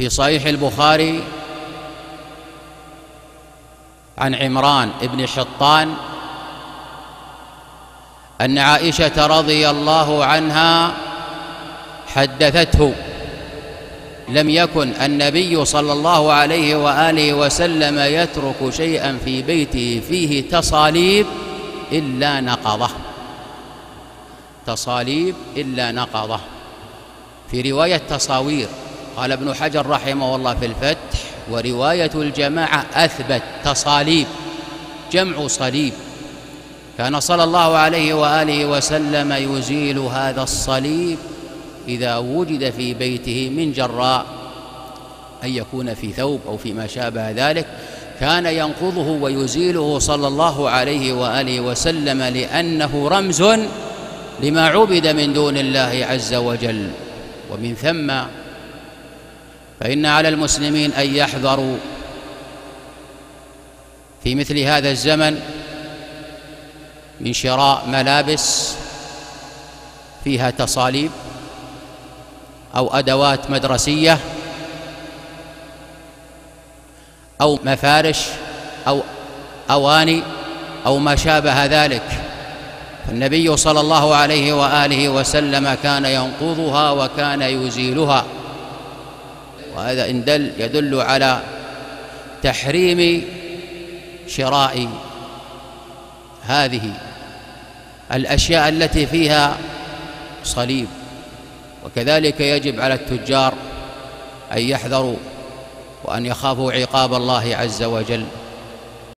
في صحيح البخاري عن عمران بن حطان أن عائشة رضي الله عنها حدثته لم يكن النبي صلى الله عليه وآله وسلم يترك شيئا في بيته فيه تصاليب إلا نقضه. تصاليب إلا نقضه. في رواية تصاوير. قال ابن حجر رحمه الله في الفتح ورواية الجماعة أثبت تصاليب جمع صليب. كان صلى الله عليه وآله وسلم يزيل هذا الصليب إذا وجد في بيته من جراء أن يكون في ثوب أو فيما شابه ذلك. كان ينقضه ويزيله صلى الله عليه وآله وسلم لأنه رمز لما عبد من دون الله عز وجل. ومن ثم فإن على المسلمين أن يحذروا. في مثل هذا الزمن من شراء ملابس فيها تصاليب أو أدوات مدرسية أو مفارش أو أواني أو ما شابه ذلك. النبي صلى الله عليه وآله وسلم كان ينقضها وكان يزيلها. وهذا إن دل يدل على تحريم شراء هذه الأشياء التي فيها صليب. وكذلك يجب على التجار أن يحذروا وأن يخافوا عقاب الله عز وجل.